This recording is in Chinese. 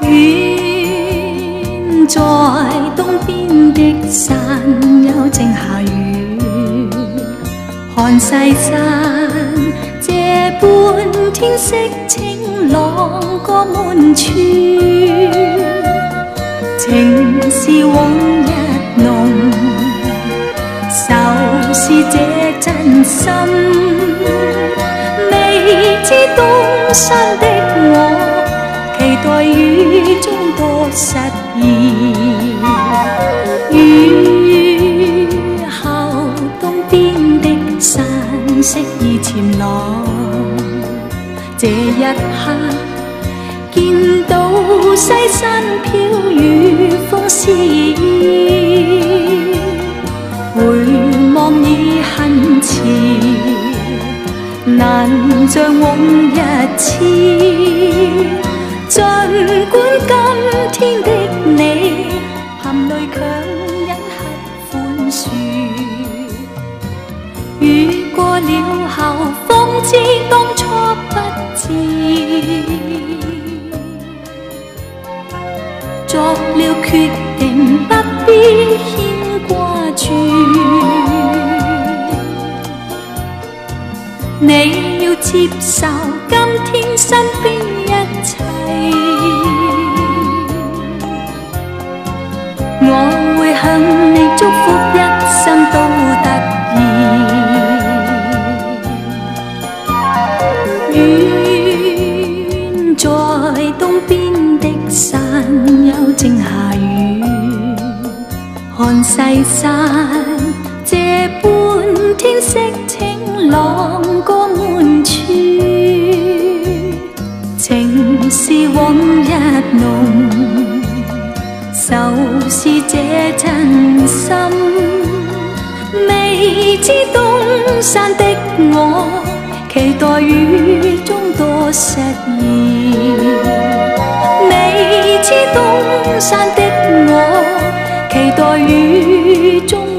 遠在東邊的山，幽靜下雨，看世山這般天色清朗過滿處，情是往日濃，愁是這真心，未知東山的我，期待。雨中多失意，雨后东边的山色已渐朗。这一刻见到西山飘雨风丝意，回望已恨迟，难像往日痴。尽管今天的你含泪强忍下宽恕，雨过了后方知当初不智，作了决定不必牵挂住，你要接受今天身边正下雨，看西山这般天色晴朗过满处，情是往日浓。就是这真心，未知东山的我，期待雨中多实现。 山的我，期待雨中。